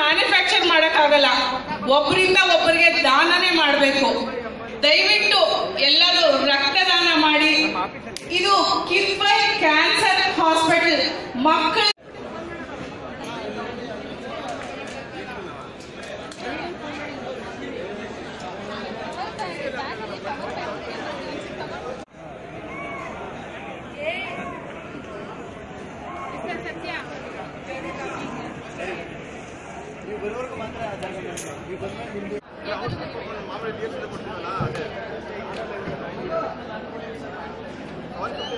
ಆಗಲ್ಲ ಒಬ್ಬರಿಂದ ಒಬ್ಬರಿಗೆ ದಾನನೇ ಮಾಡಬೇಕು. ದಯವಿಟ್ಟು ಎಲ್ಲರೂ ರಕ್ತದಾನ ಮಾಡಿ. ಇದು ಕಿಪ್ಪೈ ಕ್ಯಾನ್ಸರ್ ಹಾಸ್ಪಿಟಲ್ ಮಕ್ಕಳ ಮಾಮೂಲಿ